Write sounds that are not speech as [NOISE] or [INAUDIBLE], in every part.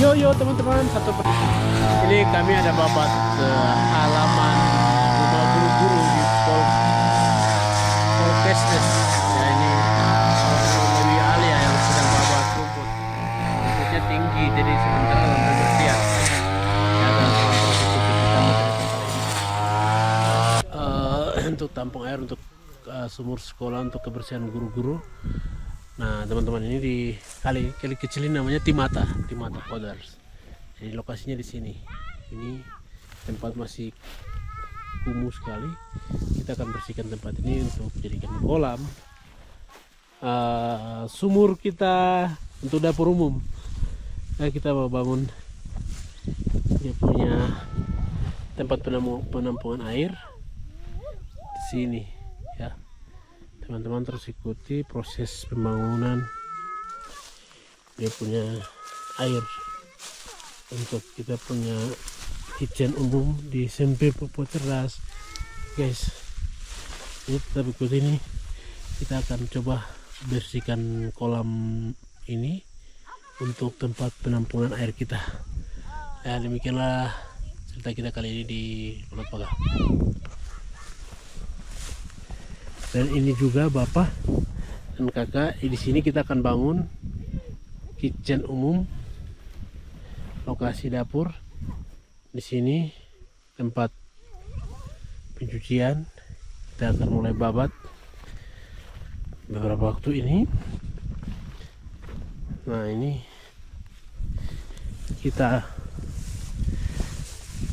Yo yo teman-teman satu per- ini kami ada babat eh, halaman rumah guru-guru di Pol Polkesdes ya ini lebih ahli ya yang sedang babat rumput. Rumputnya tinggi jadi sementara untuk bersiap. Ya kita ini Eh, untuk tampung air untuk eh, sumur sekolah untuk kebersihan guru-guru Nah, teman-teman ini di kali kali kecil ini namanya Timata, Timata Podars. Jadi lokasinya di sini. Ini tempat masih kumuh sekali. Kita akan bersihkan tempat ini untuk jadikan kolam. Eh, sumur kita untuk dapur umum. Nah, kita mau bangun dia punya tempat penampu- penampungan air di sini teman-teman terus ikuti proses pembangunan. Dia punya air untuk kita punya kitchen umum di SMP Popo Cerdas guys ini tetap ikuti ini. Kita akan coba bersihkan kolam ini untuk tempat penampungan air kita. Ya demikianlah cerita kita kali ini di Pulau Paga dan ini juga bapak dan kakak di sini kita akan bangun kitchen umum lokasi dapur. Di sini tempat pencucian. Kita akan mulai babat beberapa waktu ini. Nah ini kita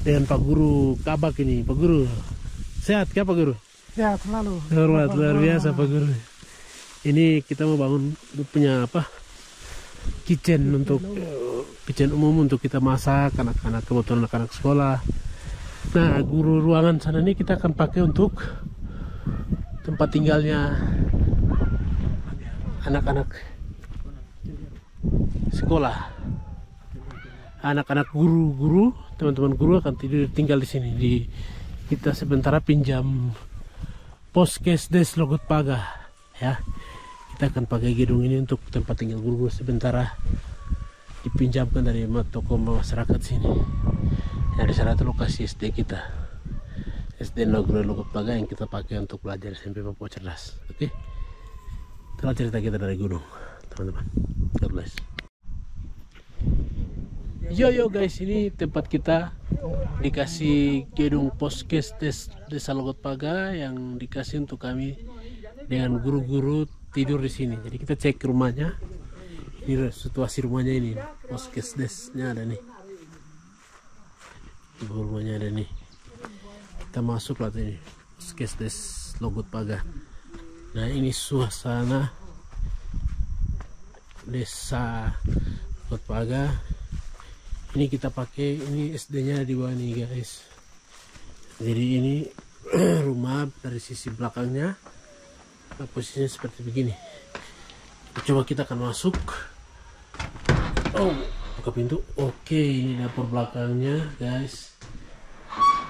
dengan Pak Guru Kabak ini. Pak Guru sehat kah Pak Guru Ya, selalu. Hormat luar biasa Pak Guru. Ini kita mau bangun punya apa? Kitchen untuk kitchen umum untuk kita masak anak-anak kebetulan anak-anak sekolah. Nah, guru ruangan sana ini kita akan pakai untuk tempat tinggalnya anak-anak sekolah. Anak-anak guru-guru, teman-teman guru akan tidur tinggal di sini di kita sementara pinjam Poskesdes Logot Paga ya. Kita akan pakai gedung ini untuk tempat tinggal guru sementara dipinjamkan dari toko masyarakat sini. Ya di sana itu lokasi SD kita. SD Negeri Logot Paga yang kita pakai untuk belajar SMP Papua Cerdas oke? Itulah cerita kita dari gunung teman-teman. God bless Yo yo guys, ini tempat kita dikasih gedung poskes des desa Logot Paga yang dikasih untuk kami dengan guru-guru tidur di sini. Jadi kita cek rumahnya. Ini situasi rumahnya ini. Poskes desnya ada nih. Ibu rumahnya ada nih. Kita masuk lah ini. Poskes des Logot Paga. Nah ini suasana desa Logot Paga ini kita pakai ini SD nya di bawah nih guys. Jadi ini [CLEARS THROAT] rumah dari sisi belakangnya posisinya seperti begini. Coba kita akan masuk. Oh buka pintu. Oke ini dapur belakangnya guys.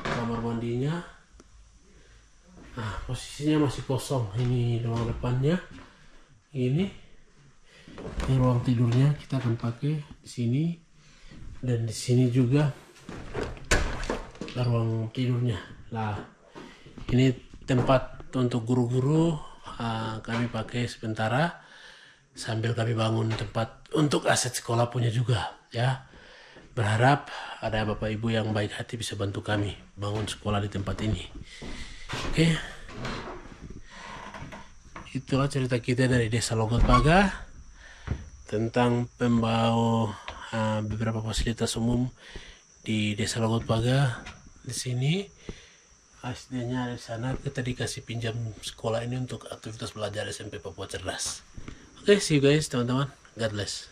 Kamar mandinya. Nah posisinya masih kosong. Ini ruang depannya. Ini ini ruang tidurnya. Kita akan pakai di sini dan di sini juga ruang tidurnya. Lah ini tempat untuk guru-guru uh, kami pakai sementara sambil kami bangun tempat untuk aset sekolah punya juga ya. Berharap ada bapak ibu yang baik hati bisa bantu kami bangun sekolah di tempat ini. Oke. Itulah cerita kita dari desa Logot Paga tentang pembau beberapa fasilitas umum di Desa Logot Paga di sini SD-nya di sana kita dikasih pinjam sekolah ini untuk aktivitas belajar SMP Papua Cerdas. Oke, see you guys teman-teman. God bless.